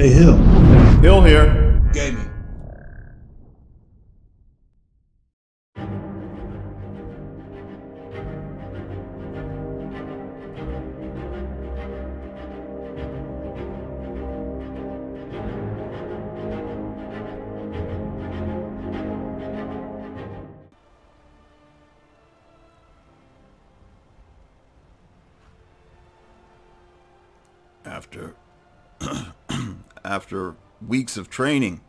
Hey, Hill. Hill here. Gaming. Weeks of training,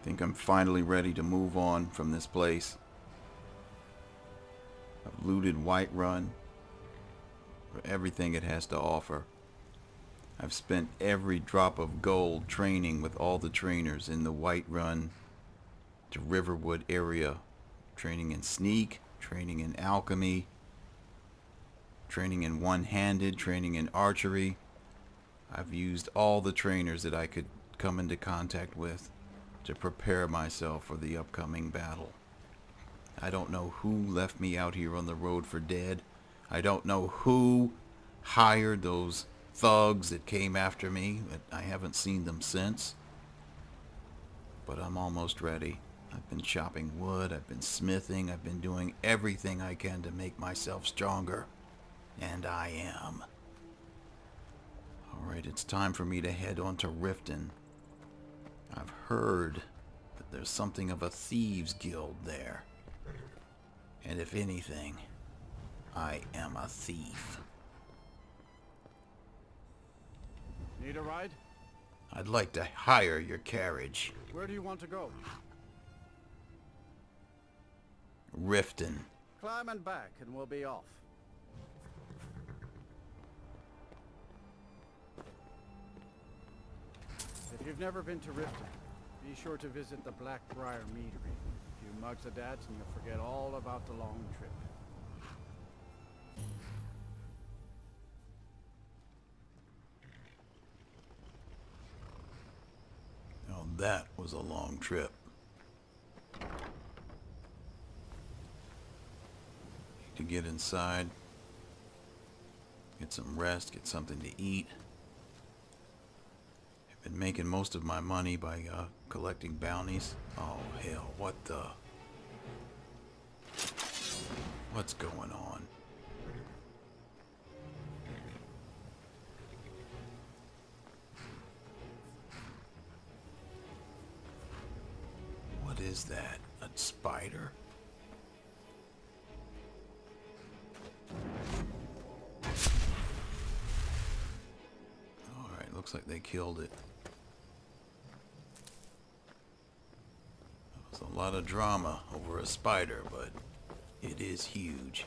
I think I'm finally ready to move on from this place. I've looted Whiterun for everything it has to offer. I've spent every drop of gold training with all the trainers in the Whiterun to Riverwood area. Training in sneak, training in alchemy, training in one-handed, training in archery. I've used all the trainers that I could come into contact with to prepare myself for the upcoming battle. I don't know who left me out here on the road for dead. I don't know who hired those thugs that came after me. I haven't seen them since. But I'm almost ready. I've been chopping wood, I've been smithing, I've been doing everything I can to make myself stronger. And I am. Alright, it's time for me to head on to Riften. I've heard that there's something of a thieves guild there. And if anything, I am a thief. Need a ride? I'd like to hire your carriage. Where do you want to go? Riften. Climb and back and we'll be off. If you've never been to Riften, be sure to visit the Blackbriar Meadery. A few mugs of dads and you'll forget all about the long trip. Oh, that was a long trip. To get inside, get some rest, get something to eat. Making most of my money by uh, collecting bounties. Oh hell, what the? What's going on? What is that? A spider? Alright, looks like they killed it. There was lot of drama over a spider, but it is huge.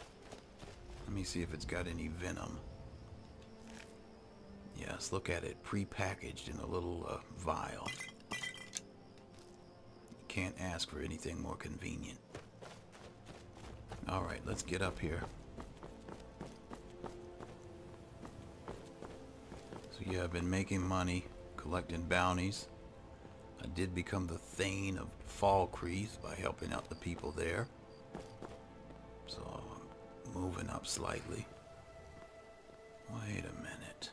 Let me see if it's got any venom. Yes, look at it, pre-packaged in a little uh, vial. Can't ask for anything more convenient. Alright, let's get up here. So yeah, I've been making money, collecting bounties. I did become the Thane of Falkreath by helping out the people there. So I'm moving up slightly. Wait a minute.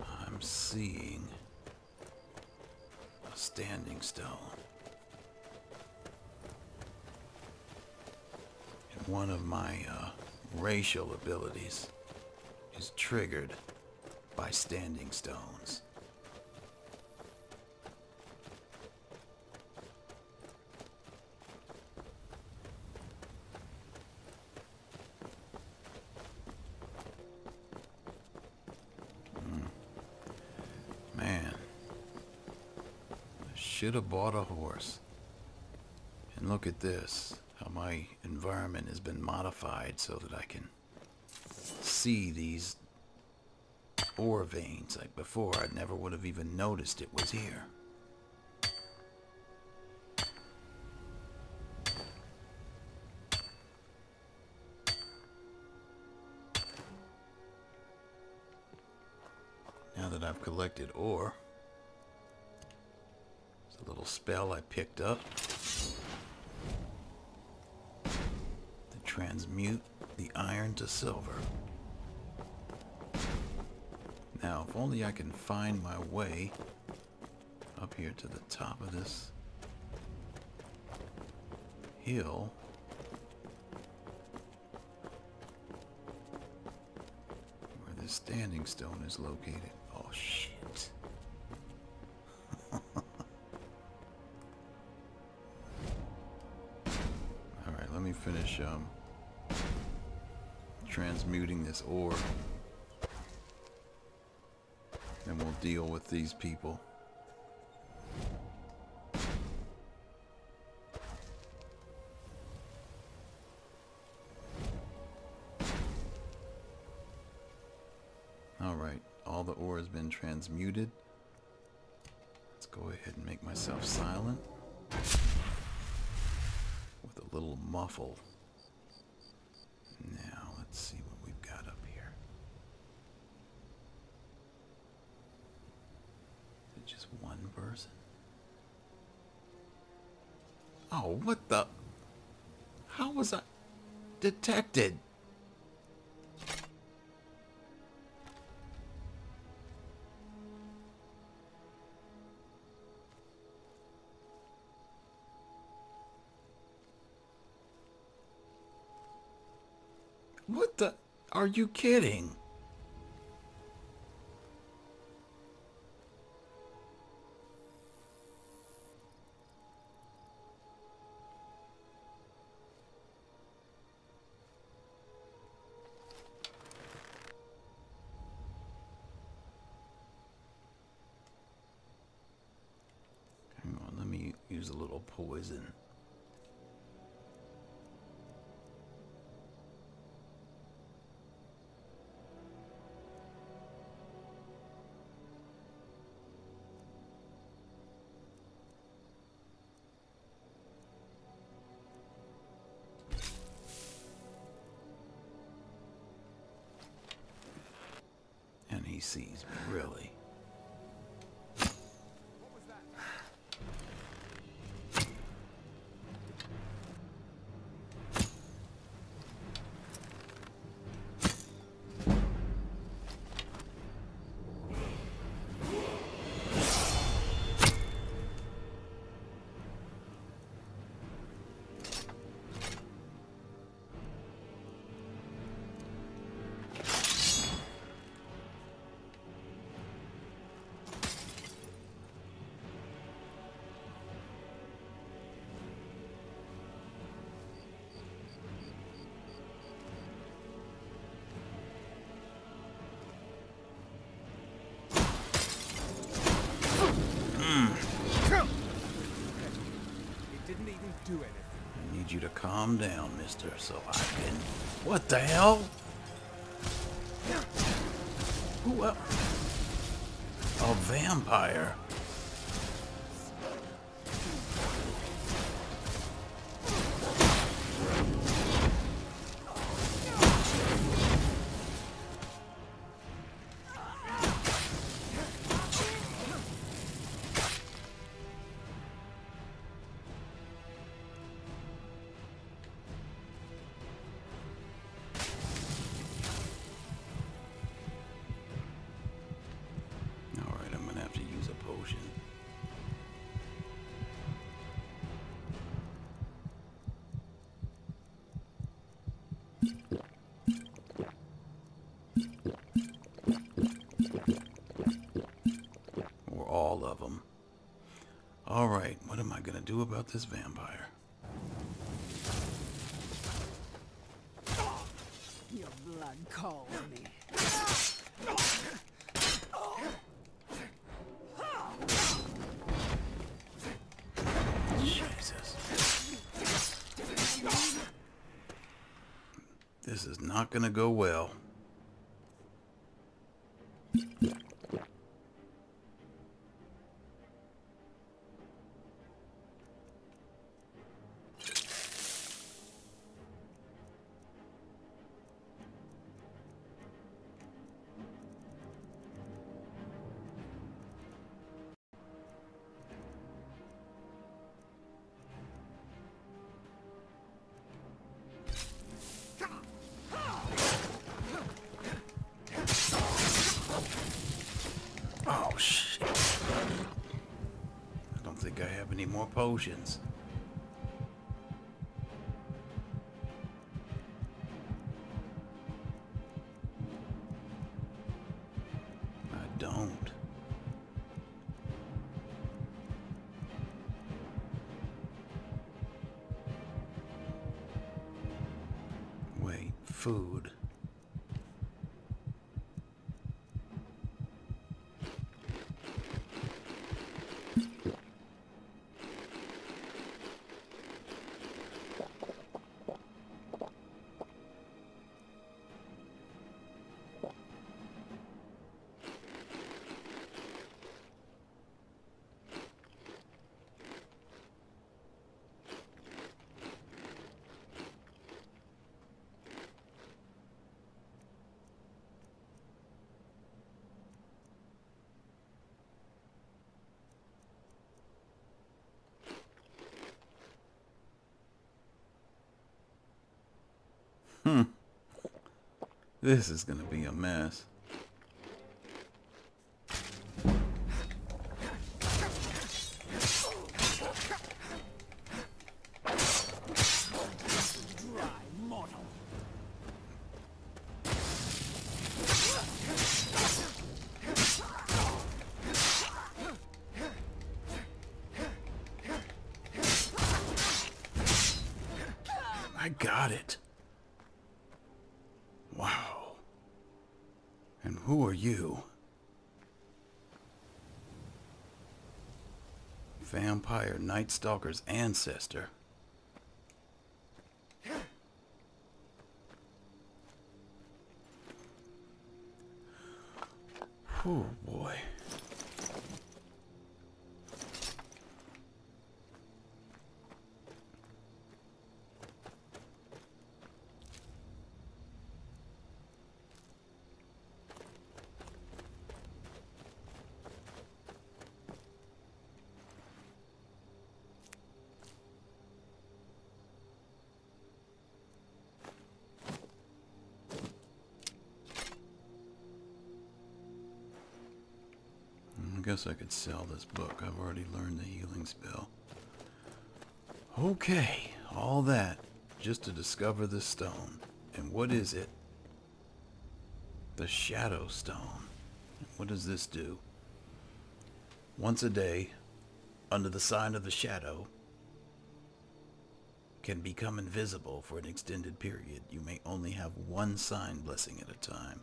I'm seeing a standing stone. And one of my uh, racial abilities is triggered by standing stones. Should have bought a horse. And look at this, how my environment has been modified so that I can see these ore veins. Like before, I never would have even noticed it was here. Now that I've collected ore, spell I picked up to transmute the iron to silver. Now, if only I can find my way up here to the top of this hill. Where this standing stone is located. Oh, shit. Finish um, transmuting this ore. And we'll deal with these people. Alright, all the ore has been transmuted. Let's go ahead and make myself silent. With a little muffle. Now, let's see what we've got up here. Is it just one person? Oh, what the? How was I detected? Are you kidding? Hang on, let me use a little poison. He sees me, really. I need you to calm down, mister, so I can... What the hell? Who el- A vampire. Alright, what am I gonna do about this vampire? Your blood calls me. Jesus. This is not gonna go well. More potions. I don't. Wait, food. Hmm. This is gonna be a mess. Dry mortal. I got it. Wow. And who are you? Vampire Night Stalker's ancestor. Oh boy. I guess I could sell this book. I've already learned the healing spell. Okay, all that just to discover the stone. And what is it? The Shadow Stone. What does this do? Once a day, under the sign of the shadow, can become invisible for an extended period. You may only have one sign blessing at a time.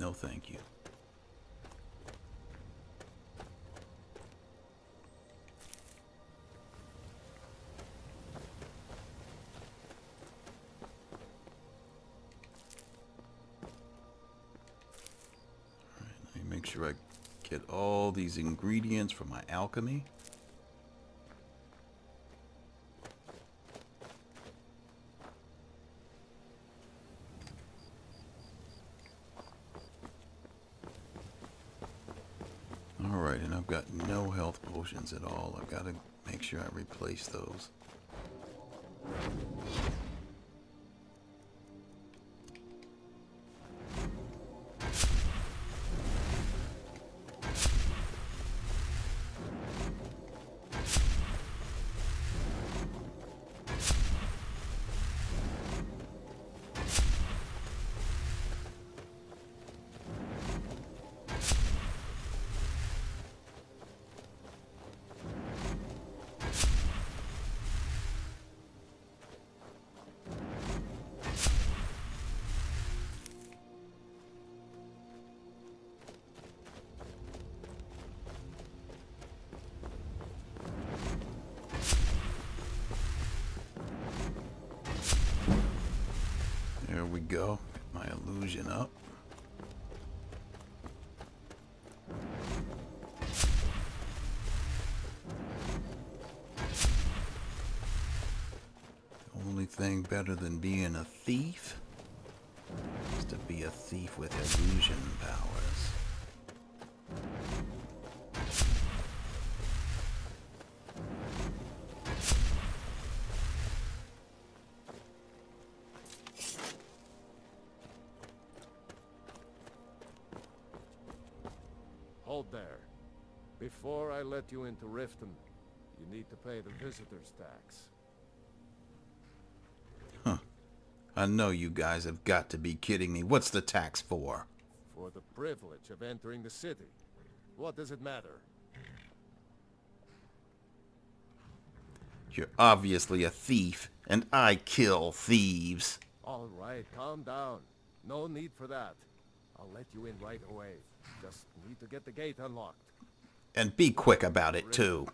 No thank you. Sure I get all these ingredients for my alchemy. Alright, and I've got no health potions at all. I've got to make sure I replace those. My illusion up. The only thing better than being a thief is to be a thief with illusion powers. Let you into Riften, you need to pay the visitor's tax. Huh. I know you guys have got to be kidding me. What's the tax for? For the privilege of entering the city. What does it matter? You're obviously a thief, and I kill thieves. All right, calm down. No need for that. I'll let you in right away. Just need to get the gate unlocked. And be quick about it, too.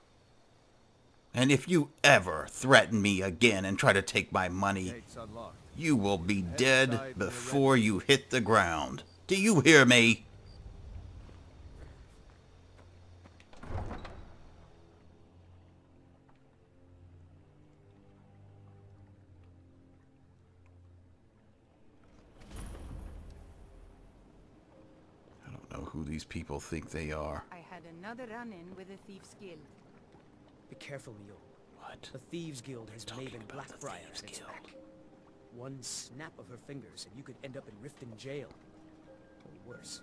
And if you ever threaten me again and try to take my money, you will be dead before you hit the ground. Do you hear me? These people think they are. I had another run-in with the Thieves Guild. Be careful, Mule. What? The Thieves Guild has Talking Maven about the Blackbriar Thieves Guild. back. One snap of her fingers and you could end up in Riften jail. Or worse.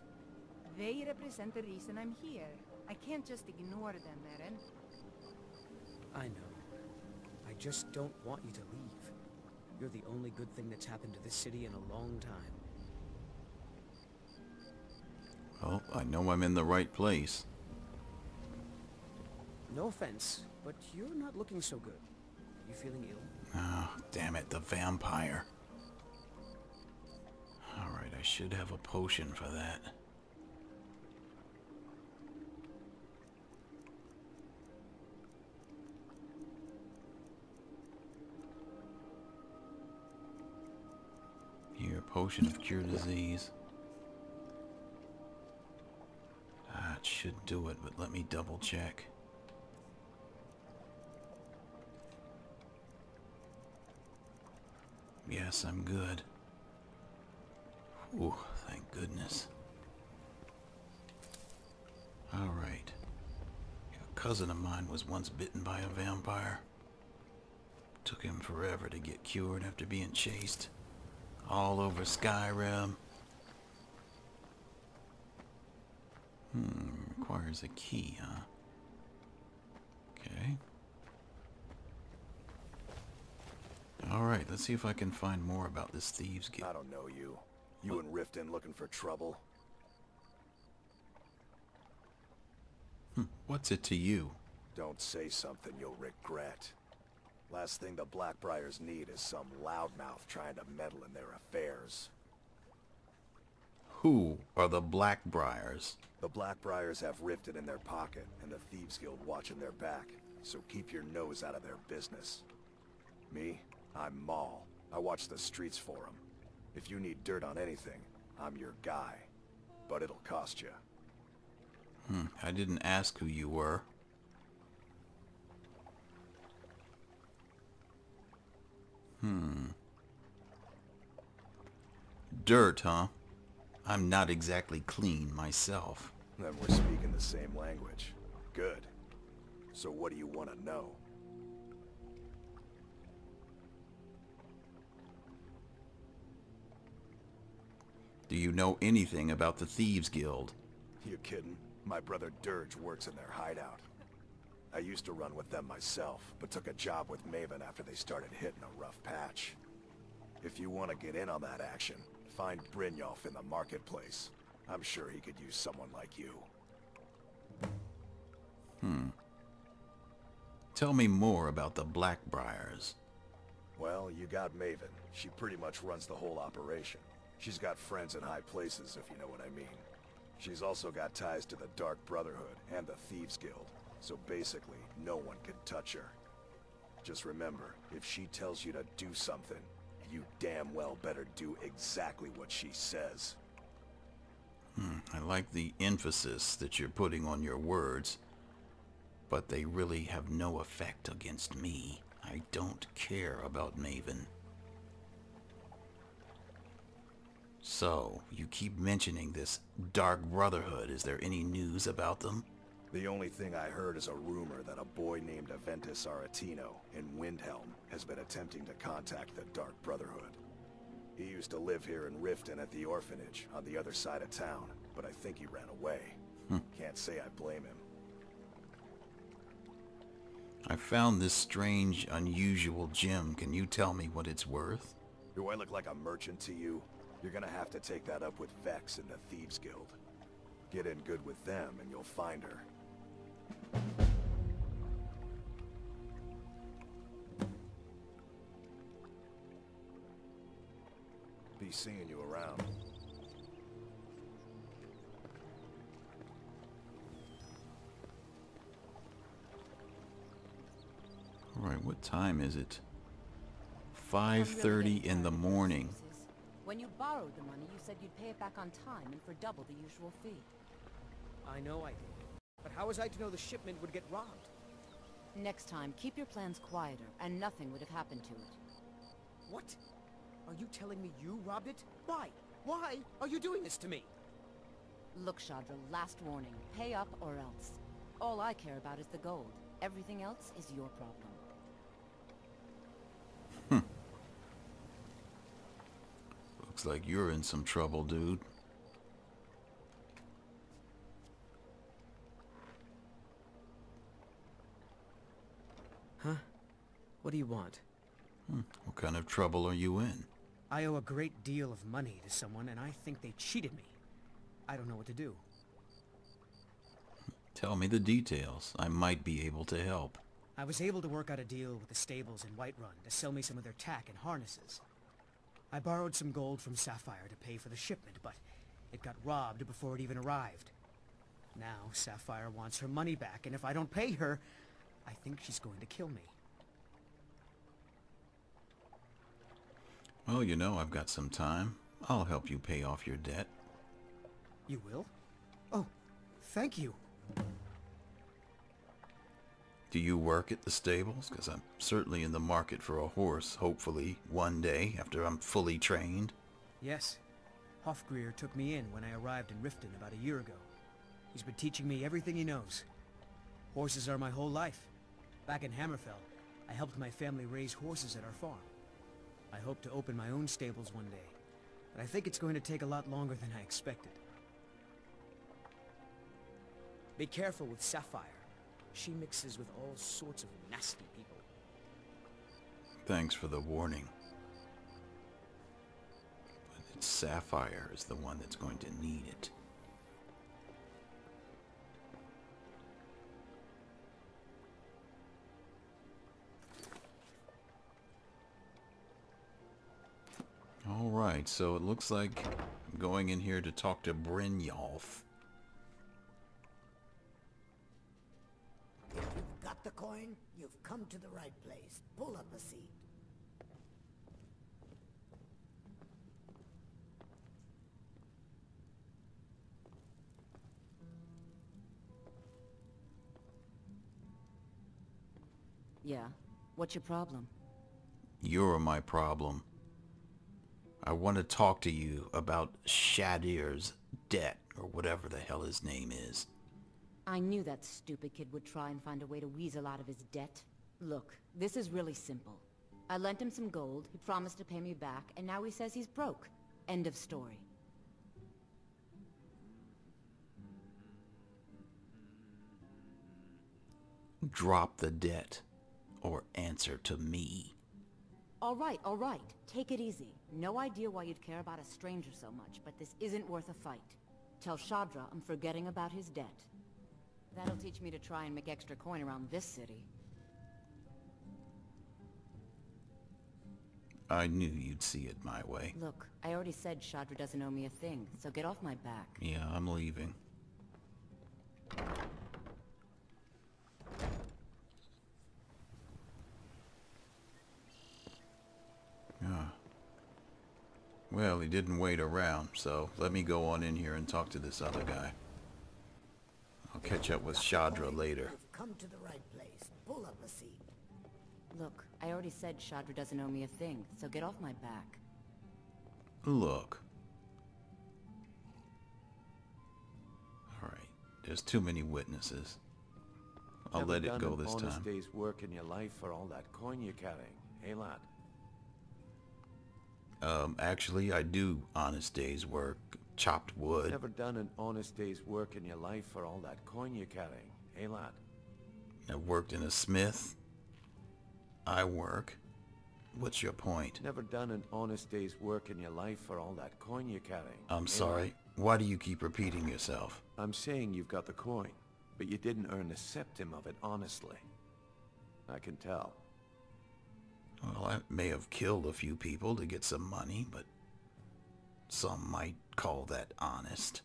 They represent the reason I'm here. I can't just ignore them, Eren. I know. I just don't want you to leave. You're the only good thing that's happened to this city in a long time. Well, I know I'm in the right place. No offense, but you're not looking so good. You feeling ill? Oh, damn it, the vampire. Alright, I should have a potion for that. Here, potion of cure disease. Should do it, but let me double check. Yes, I'm good. Ooh, thank goodness. Alright. A cousin of mine was once bitten by a vampire. Took him forever to get cured after being chased all over Skyrim. Hmm, requires a key, huh? Okay. Alright, let's see if I can find more about this Thieves Guild. I don't know you. You and Riften looking for trouble? Hmm, What's it to you? Don't say something you'll regret. Last thing the Blackbriars need is some loudmouth trying to meddle in their affairs. Who are the Blackbriars? The Blackbriars have Riften in their pocket and the Thieves Guild watching their back, so keep your nose out of their business. Me? I'm Maul. I watch the streets for them. If you need dirt on anything, I'm your guy. But it'll cost you. Hmm, I didn't ask who you were. Hmm. Dirt, huh? I'm not exactly clean myself. Then we're speaking the same language. Good. So what do you want to know? Do you know anything about the Thieves Guild? You kidding? My brother Dirge works in their hideout. I used to run with them myself, but took a job with Maven after they started hitting a rough patch. If you want to get in on that action, find Brynjolf in the marketplace. I'm sure he could use someone like you. Hmm. Tell me more about the Blackbriars. Well, you got Maven. She pretty much runs the whole operation. She's got friends in high places, if you know what I mean. She's also got ties to the Dark Brotherhood and the Thieves Guild, so basically, no one can touch her. Just remember, if she tells you to do something, you damn well better do exactly what she says. Hmm, I like the emphasis that you're putting on your words, but they really have no effect against me. I don't care about Maven. So, you keep mentioning this Dark Brotherhood. Is there any news about them? The only thing I heard is a rumor that a boy named Aventus Aretino in Windhelm has been attempting to contact the Dark Brotherhood. He used to live here in Riften at the orphanage on the other side of town, but I think he ran away. Hmm. Can't say I blame him. I found this strange, unusual gem. Can you tell me what it's worth? Do I look like a merchant to you? You're gonna have to take that up with Vex and the Thieves Guild. Get in good with them and you'll find her. Be seeing you around. Alright, what time is it? 5.30 in the morning. When you borrowed the money, you said you'd pay it back on time and for double the usual fee. I know I did. But how was I to know the shipment would get robbed? Next time, keep your plans quieter, and nothing would have happened to it. What? Are you telling me you robbed it? Why? Why are you doing this to me? Look, Shadra, last warning. Pay up or else. All I care about is the gold. Everything else is your problem. Hmm. Looks like you're in some trouble, dude. What do you want? Hmm, what kind of trouble are you in? I owe a great deal of money to someone, and I think they cheated me. I don't know what to do. Tell me the details. I might be able to help. I was able to work out a deal with the stables in Whiterun to sell me some of their tack and harnesses. I borrowed some gold from Sapphire to pay for the shipment, but it got robbed before it even arrived. Now Sapphire wants her money back, and if I don't pay her, I think she's going to kill me. Well, you know I've got some time. I'll help you pay off your debt. You will? Oh, thank you. Do you work at the stables? Because I'm certainly in the market for a horse, hopefully, one day after I'm fully trained. Yes. Hofgrir took me in when I arrived in Riften about a year ago. He's been teaching me everything he knows. Horses are my whole life. Back in Hammerfell, I helped my family raise horses at our farm. I hope to open my own stables one day, but I think it's going to take a lot longer than I expected. Be careful with Sapphire. She mixes with all sorts of nasty people. Thanks for the warning. But Sapphire is the one that's going to need it. Alright, so it looks like I'm going in here to talk to Brynjolf. If you've got the coin, you've come to the right place. Pull up a seat. Yeah? What's your problem? You're my problem. I want to talk to you about Shadir's debt, or whatever the hell his name is. I knew that stupid kid would try and find a way to weasel out of his debt. Look, this is really simple. I lent him some gold, he promised to pay me back, and now he says he's broke. End of story. Drop the debt, or answer to me. All right, all right. Take it easy. No idea why you'd care about a stranger so much, but this isn't worth a fight. Tell Shadra I'm forgetting about his debt. That'll teach me to try and make extra coin around this city. I knew you'd see it my way. Look, I already said Shadra doesn't owe me a thing, so get off my back. Yeah, I'm leaving. Well, he didn't wait around, so let me go on in here and talk to this other guy. I'll catch up with Shadra later. You've come to the right place. Pull up a seat. Look, I already said Shadra doesn't owe me a thing, so get off my back. Look. Alright, there's too many witnesses. I'll Never let it done go an this honest time. day's work in your life for all that coin you're carrying, hey lad? Um, actually, I do honest day's work. Chopped wood. Never done an honest day's work in your life for all that coin you're carrying, hey lad? I've worked in a smith. I work. What's your point? Never done an honest day's work in your life for all that coin you're carrying. I'm eh? sorry. Why do you keep repeating yourself? I'm saying you've got the coin, but you didn't earn a septim of it honestly. I can tell. Well, I may have killed a few people to get some money, but some might call that honest.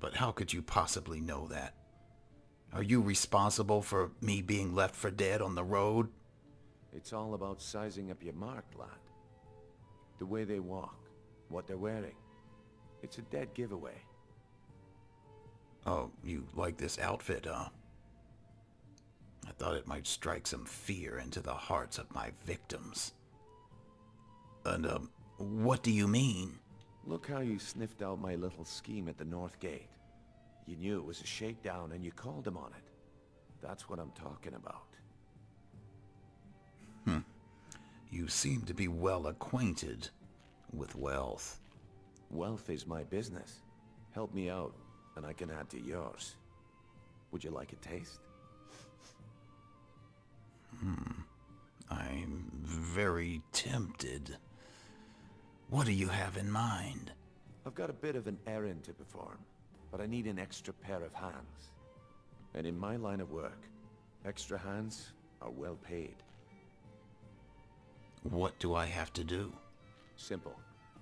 But how could you possibly know that? Are you responsible for me being left for dead on the road? It's all about sizing up your mark, lad. The way they walk, what they're wearing. It's a dead giveaway. Oh, you like this outfit, huh? I thought it might strike some fear into the hearts of my victims. And, um, what do you mean? Look how you sniffed out my little scheme at the North Gate. You knew it was a shakedown and you called him on it. That's what I'm talking about. Hmm. You seem to be well acquainted with wealth. Wealth is my business. Help me out, and I can add to yours. Would you like a taste? Hmm. I'm very tempted. What do you have in mind? I've got a bit of an errand to perform, but I need an extra pair of hands. And in my line of work, extra hands are well paid. What do I have to do? Simple.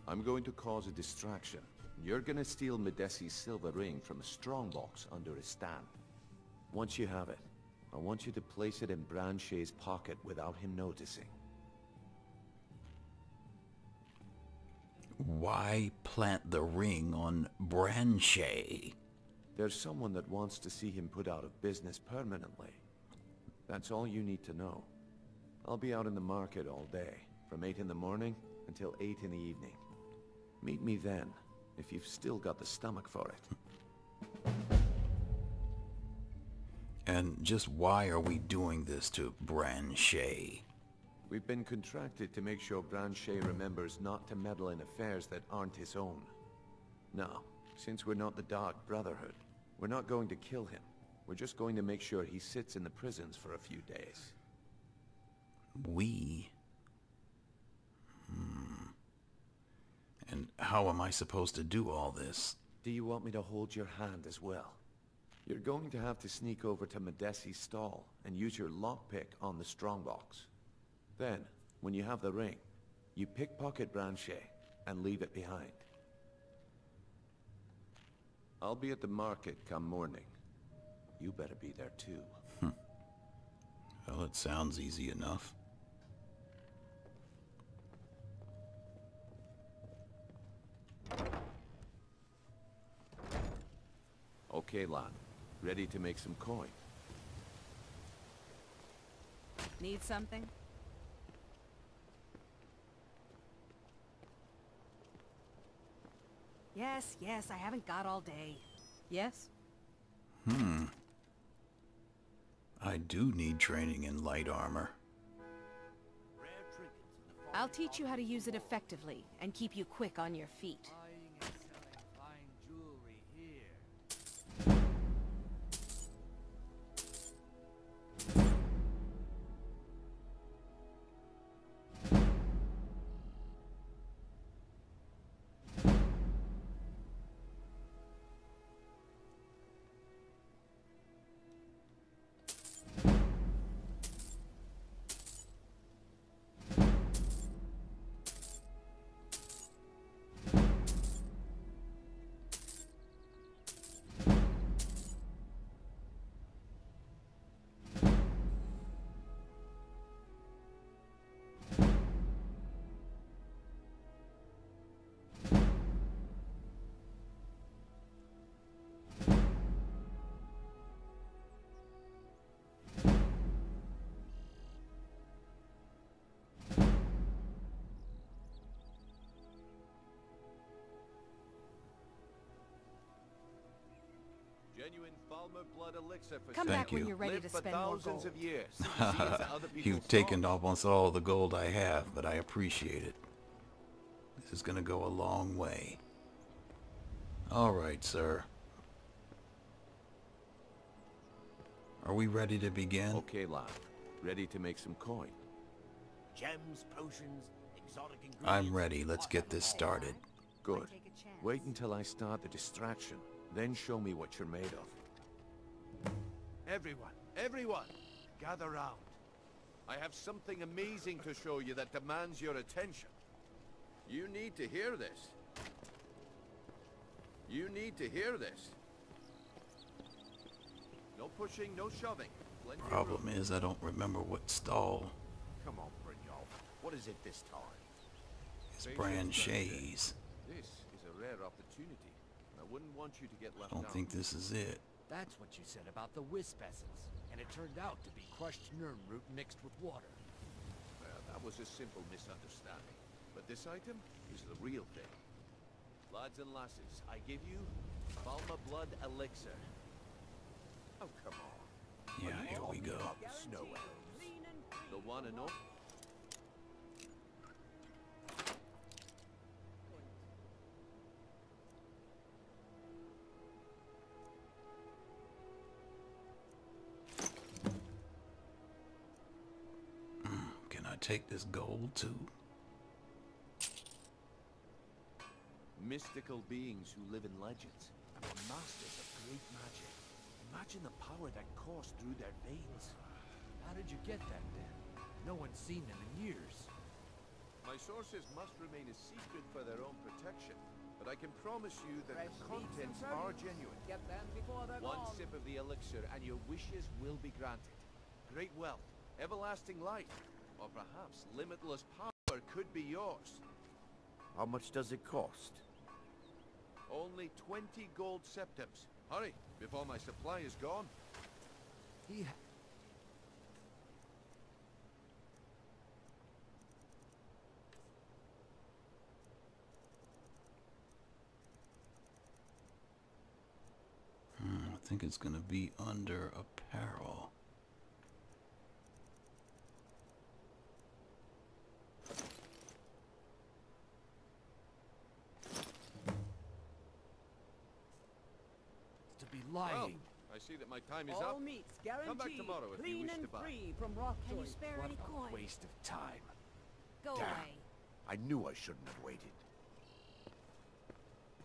I'm going to cause a distraction. You're gonna steal Madesi's silver ring from a strongbox under his stand. Once you have it, I want you to place it in Brand-Shei's pocket without him noticing. Why plant the ring on Brand-Shei? There's someone that wants to see him put out of business permanently. That's all you need to know. I'll be out in the market all day, from 8 in the morning until 8 in the evening. Meet me then, if you've still got the stomach for it. And just why are we doing this to Brand-Shei? We've been contracted to make sure Brand-Shei remembers not to meddle in affairs that aren't his own. Now, since we're not the Dark Brotherhood, we're not going to kill him. We're just going to make sure he sits in the prisons for a few days. We? Hmm. And how am I supposed to do all this? Do you want me to hold your hand as well? You're going to have to sneak over to Madesi's stall and use your lockpick on the strongbox. Then, when you have the ring, you pickpocket Brand-Shei and leave it behind. I'll be at the market come morning. You better be there too. Hmm. Well, it sounds easy enough. Okay, lad. Ready to make some coin. Need something? Yes, yes, I haven't got all day. Yes? Hmm. I do need training in light armor. I'll teach you how to use it effectively and keep you quick on your feet. Come Thank back when you. you're ready Live to for spend more thousands gold. of years. See into other people's You've taken thoughts. almost all the gold I have, but I appreciate it. This is gonna go a long way. All right, sir. Are we ready to begin? Okay, lad. Ready to make some coin. Gems, potions, exotic ingredients. I'm ready. Let's get this started. Good. Wait until I start the distraction, then show me what you're made of. Everyone, everyone, gather round. I have something amazing to show you that demands your attention. You need to hear this. You need to hear this. No pushing, no shoving. Plenty Problem is, I don't remember what stall Come on, Brynjolf. What is it this time? is Face Bran it, Shays. This is a rare opportunity. I wouldn't want you to get left I don't out. think this is it. That's what you said about the wisp essence. And it turned out to be crushed nirnroot mixed with water. Well, that was a simple misunderstanding. But this item is the real thing. Lads and lasses, I give you Falmer Blood Elixir. Oh, come on. Yeah, here we go. The snow elves. The one and only. Take this gold too? Mystical beings who live in legends and are masters of great magic. Imagine the power that coursed through their veins. How did you get that then? No one's seen them in years. My sources must remain a secret for their own protection, but I can promise you that the contents are genuine. Get them before they're One sip of the elixir and your wishes will be granted. Great wealth, everlasting life, or perhaps limitless power could be yours. How much does it cost? Only 20 gold septims. Hurry, before my supply is gone. He Hmm, I think it's gonna be under apparel. to be Well, lying. I see that my time is All up. meats guaranteed, Come back tomorrow if you clean wish and to buy. free from rock Can you joints. spare what any a coin? waste of time. Go Damn. away. I knew I shouldn't have waited.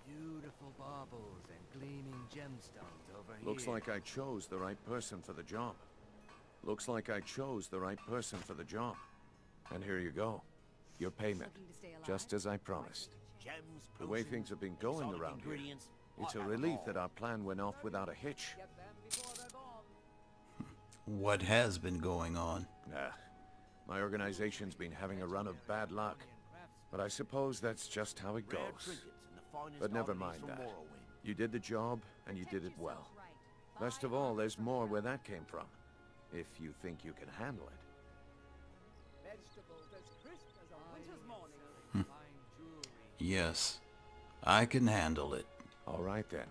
Beautiful baubles and gleaming gemstones over here. Looks like I chose the right person for the job. Looks like I chose the right person for the job. And here you go. Your payment. Looking to stay alive? Just as I promised. Gems, The way things have been going around here, it's I a have 'em relief that our plan went off without a hitch. What has been going on? Nah, my organization's been having a run of bad luck. But I suppose that's just how it goes. trinkets and the finest But never mind that. You did the job, and you did it well. Best of all, there's more where that came from. If you think you can handle it. Vegetables as crisp as a winter's morning. Fine jewelry. Hmm. Yes, I can handle it. All right then.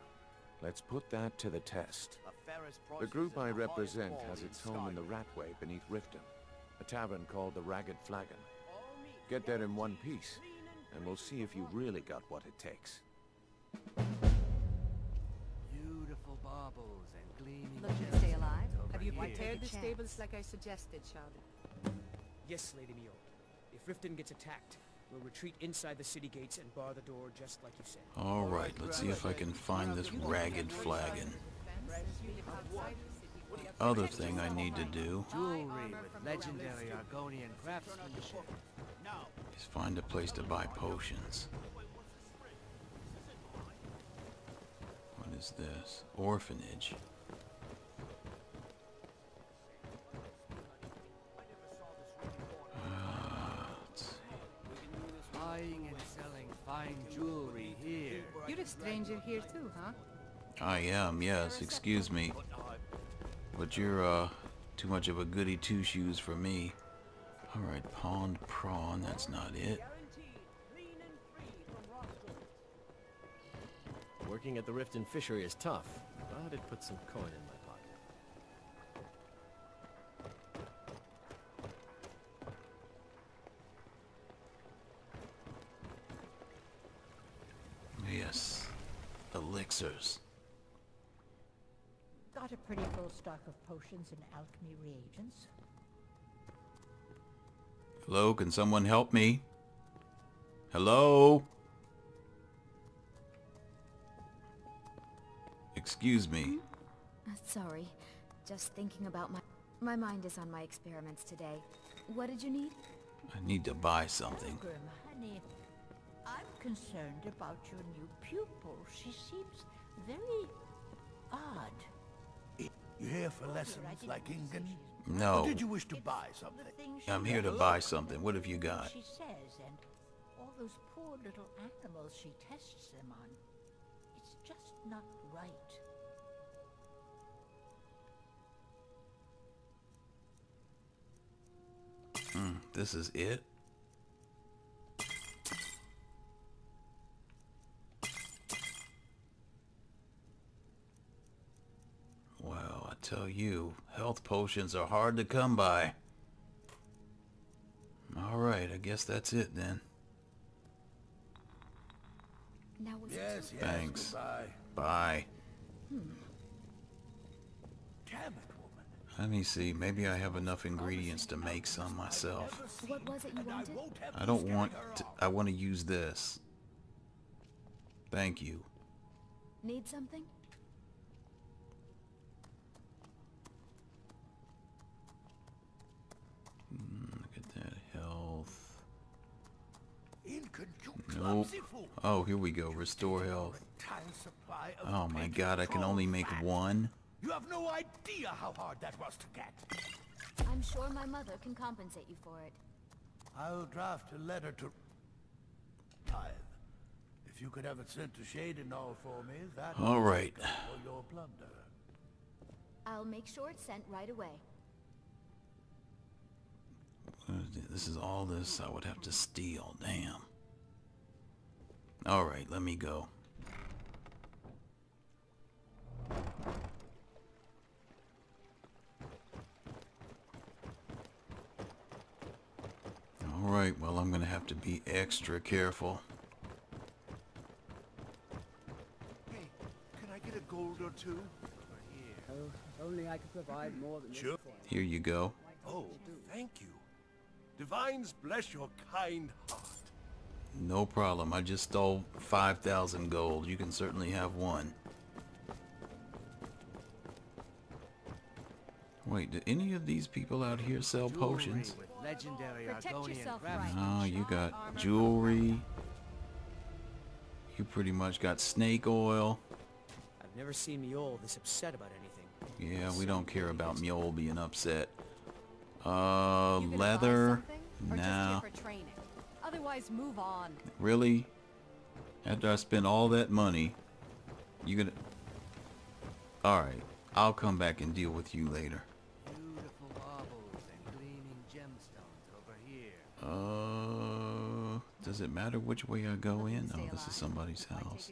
Let's put that to the test. The fairest The prices group I represent has its home in the Ratway beneath Riften, a tavern called the Ragged Flagon. Get there in one piece, and and we'll see if you really got what it takes. Beautiful baubles and gleaming Looking to stay alive? Have you here. prepared the stables like I suggested, Shouted? Yes, Lady Mjoll. If Riften gets attacked, we'll retreat inside the city gates and bar the door just like you said. All right, let's see if I can find this ragged flagon. Other thing I need to do with legendary Argonian craftsmanship. is find a place to buy potions. What is this? Orphanage. Let's see. Buying and selling fine jewelry here. You're a stranger here too, huh? I am, yes, excuse me. But you're, uh, too much of a goody two-shoes for me. Alright, pond prawn, that's not it. guaranteed, clean and free from rock joints. Working at the Riften fishery is tough, but it puts some coin in my pocket. Yes, elixirs. Got full stock of potions and alchemy reagents. Hello, can someone help me? Hello? Excuse me. Uh, sorry. Just thinking about my... My mind is on my experiments today. What did you need? I need to buy something. Grim, honey, I'm concerned about your new pupil. She seems very odd. You here for lessons like Ingun? No. Or did you wish to buy something? I'm here to buy something. What have you got? She says, and all those poor little animals she tests them on. It's just not right. Mm, this is it? Tell you, health potions are hard to come by. Alright, I guess that's it then. Now was Yes, yes, Thanks. goodbye. Bye. Hmm. Damn it, woman. Let me see, maybe I have enough ingredients to make some myself. What was it you wanted? I don't want to, I want to use this. Thank you. Need something? Nope. Oh, here we go. Restore health. Entire supply of Oh my god, I can only make one? You have no idea how hard that was to get. I'm sure my mother can compensate you for it. I'll draft a letter to Tithe. If you could have it sent to Shadinall for me, that All would right. make up for your blunder. I'll make sure it's sent right away. This is all this I would have to steal. Damn. Alright, let me go. Alright, well I'm gonna have to be extra careful. Hey, can I get a gold or two? Oh, if only I could provide more than Sure. this. Here you go. Oh, thank you. Divines bless your kind heart. No problem. I just stole 5,000 gold. You can certainly have one. Wait, do any of these people out here sell potions? With legendary Protect yourself. Oh, you got jewelry. You pretty much got snake oil. I've never seen Mjol this upset about anything. Yeah, we don't care about Mule being upset. Uh, You gonna buy leather? something, Or just No. here for training? Otherwise, move on. Really? After I spend all that money, you gonna... Alright, I'll come back and deal with you later. Beautiful marbles and gleaming gemstones over here. Uh, does it matter which way I go in? Oh, this is somebody's house.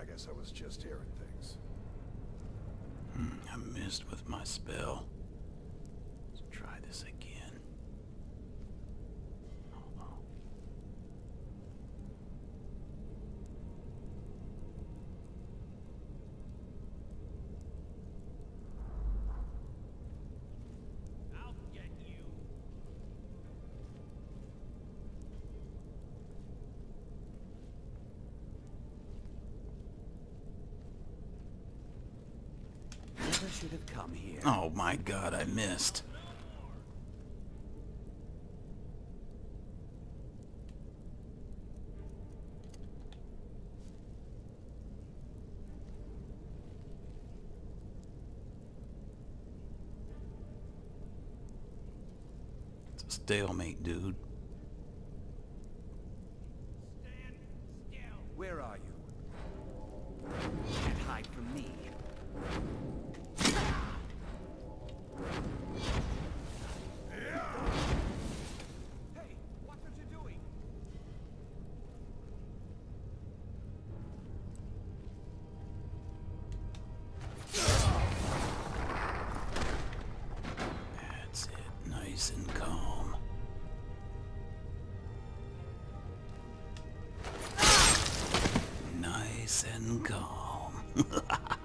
I guess I was just hearing things. Hmm, I missed with my spell. Let's try this again. should have come here. Oh my god, I missed. It's a stalemate, dude. Nice and calm.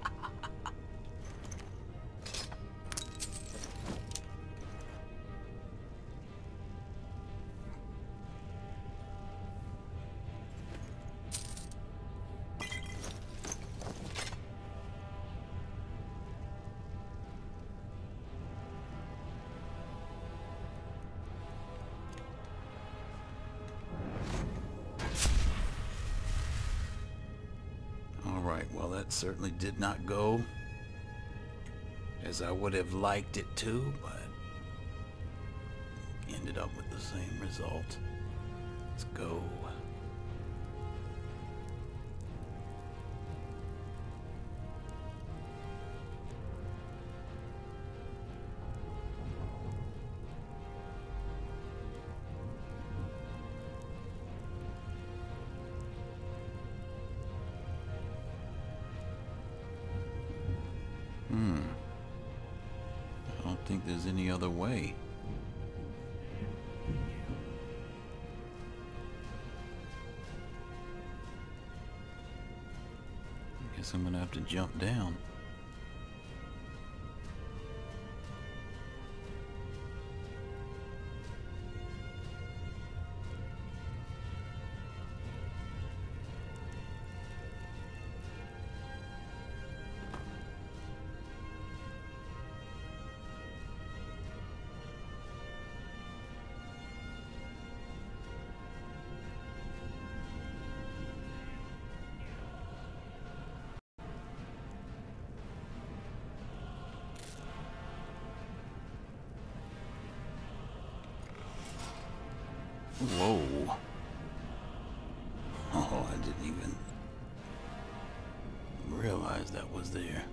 certainly did not go as I would have liked it to, but ended up with the same result. Let's go. Have to jump down. Whoa. Oh, I didn't even realize that was there.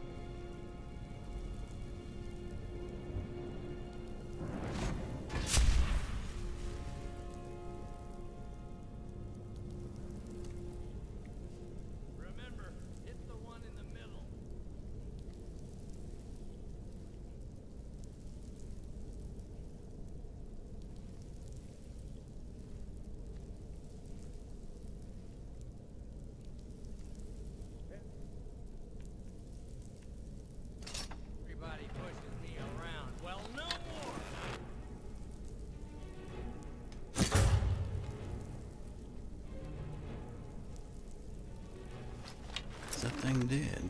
Thing did?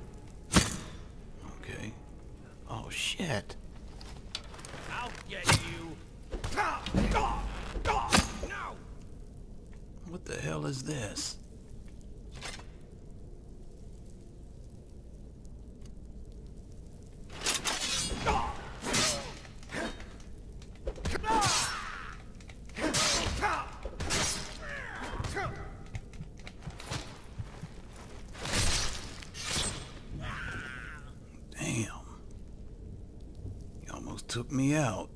Okay. Oh shit. I'll get you. What the hell is this? Damn. You almost took me out.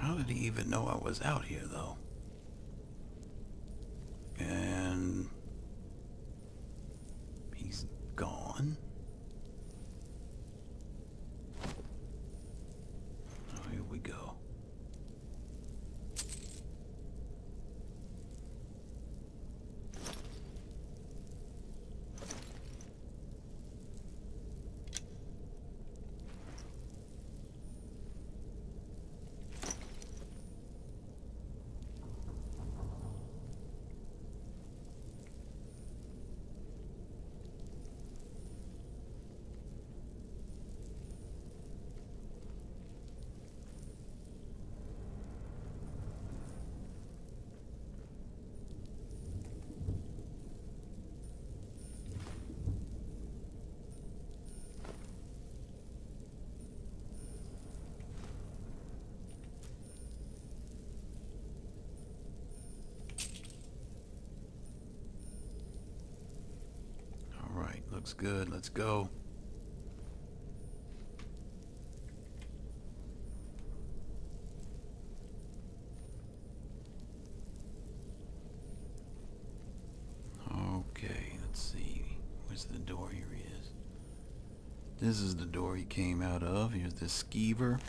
How did he even know I was out here, though? And... He's gone? Oh, here we go. Looks good. Let's go. Okay, let's see. Where's the door? Here he is. This is the door he came out of. Here's the skeever.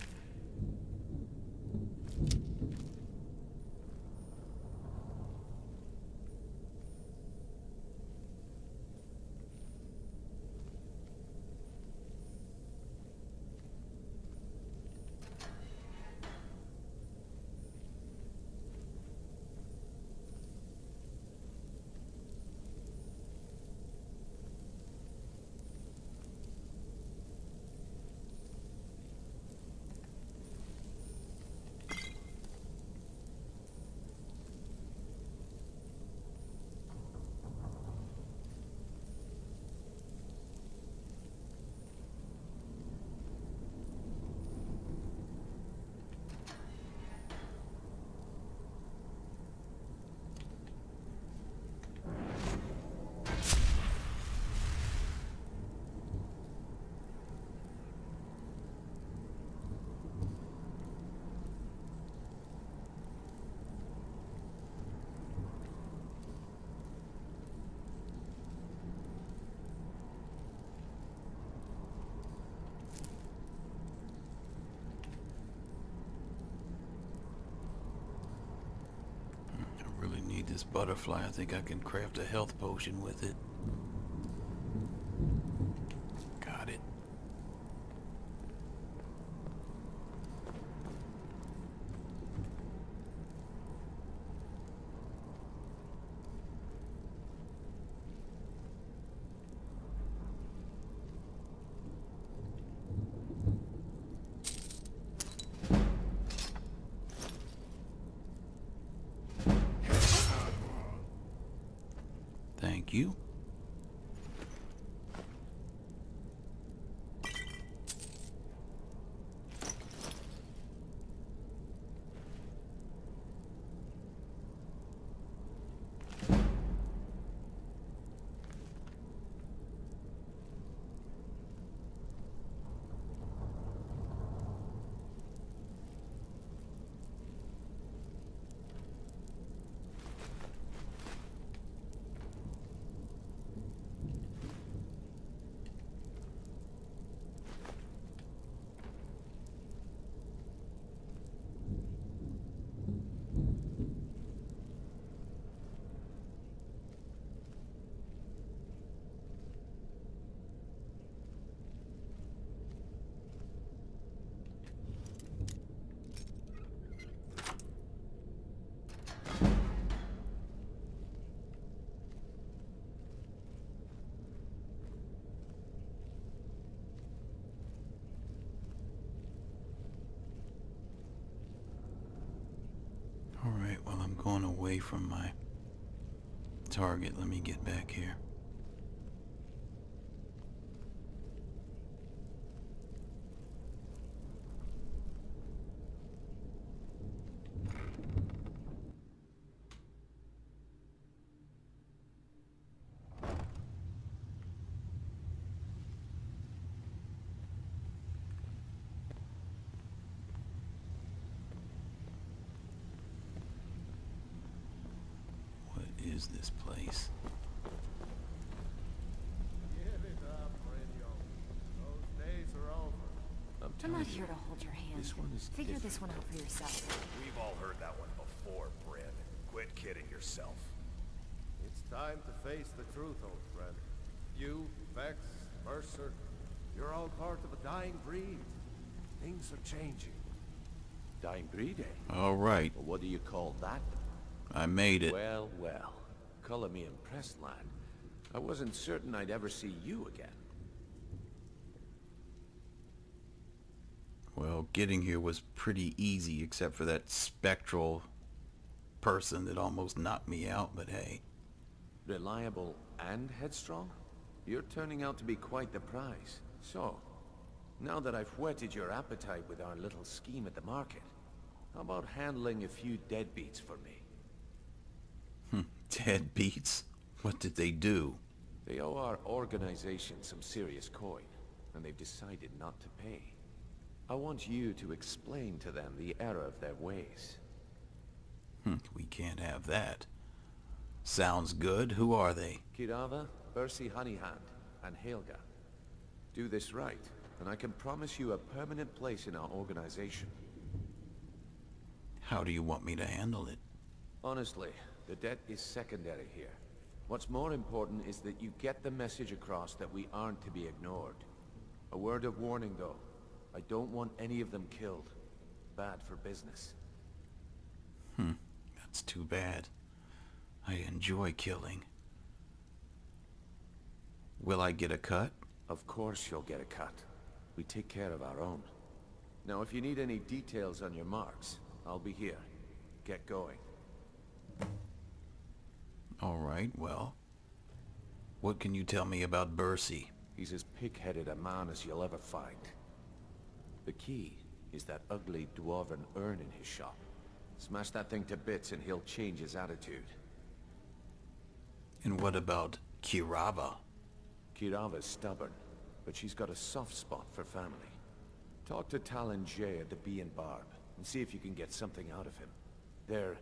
I really need this butterfly. I think I can craft a health potion with it. Got it. Thank you. Going away from my target. Let me get back here. What is this place? Give it up, Brynio. Those days are over. I'm, I'm not telling here to hold your hand. This one is Figure different. this one out for yourself. We've all heard that one before, Bryn. Quit kidding yourself. It's time to face the truth, old friend. You, Vex, Mercer, you're all part of a dying breed. Things are changing. Dying breed, eh? Alright, Well, what do you call that? I made it. Well, well. Color me impressed, lad. I wasn't certain I'd ever see you again. Well, getting here was pretty easy except for that spectral person that almost knocked me out, but hey. Reliable and headstrong? You're turning out to be quite the prize. So, now that I've whetted your appetite with our little scheme at the market, how about handling a few deadbeats for me? Dead beats? What did they do? They owe our organization some serious coin, and they've decided not to pay. I want you to explain to them the error of their ways. Hmm, we can't have that. Sounds good. Who are they? Keerava, Bersi Honeyhand, and Helga. Do this right, and I can promise you a permanent place in our organization. How do you want me to handle it? Honestly, the debt is secondary here. What's more important is that you get the message across that we aren't to be ignored. A word of warning, though. I don't want any of them killed. Bad for business. Hmm, that's too bad. I enjoy killing. Will I get a cut? Of course you'll get a cut. We take care of our own. Now, if you need any details on your marks, I'll be here. Get going. All right, well. What can you tell me about Bersi? He's as pig-headed a man as you'll ever find. The key is that ugly dwarven urn in his shop. Smash that thing to bits and he'll change his attitude. And what about Keerava? Keerava's stubborn, but she's got a soft spot for family. Talk to Talen-Jei at the Bee and Barb, and see if you can get something out of him. They're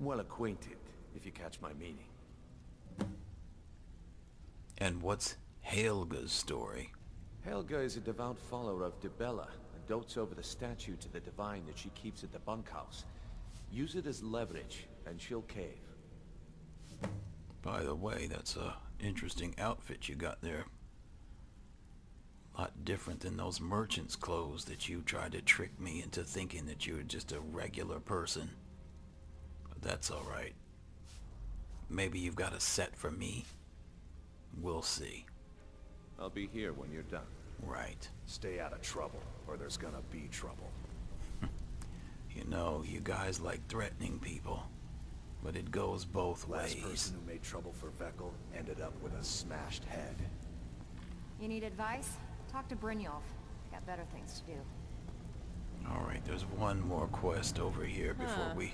well acquainted, if you catch my meaning. And what's Helga's story? Helga is a devout follower of Dibella, and dotes over the statue to the divine that she keeps at the bunkhouse. Use it as leverage, and she'll cave. By the way, that's a interesting outfit you got there. A lot different than those merchant's clothes that you tried to trick me into thinking that you were just a regular person. But that's alright. Maybe you've got a set for me. We'll see. I'll be here when you're done. Right. Stay out of trouble, or there's gonna be trouble. you know, you guys like threatening people. But it goes both Last ways. person who made trouble for Vekel ended up with a smashed head. You need advice? Talk to Brynjolf. I got better things to do. Alright, there's one more quest over here before Huh. we...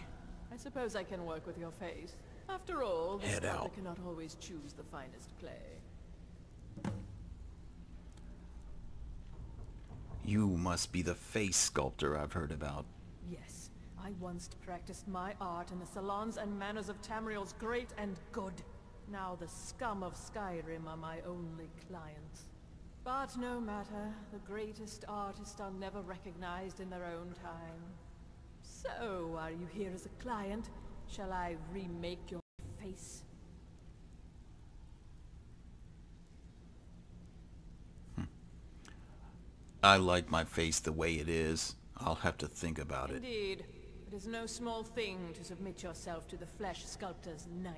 I suppose I can work with your face. After all, the Head out. cannot always choose the finest clay. You must be the face sculptor I've heard about. Yes, I once practiced my art in the salons and manors of Tamriel's great and good. Now the scum of Skyrim are my only clients. But no matter, the greatest artists are never recognized in their own time. So, are you here as a client? Shall I remake your face? I like my face the way it is. I'll have to think about it. Indeed. It is no small thing to submit yourself to the flesh sculptor's knife.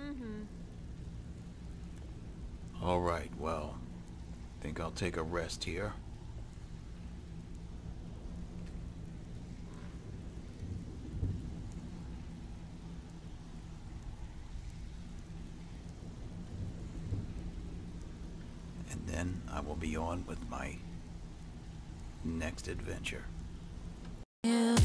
Mm-hmm. Alright, well, I think I'll take a rest here. And then I will be on with my next adventure. Yeah.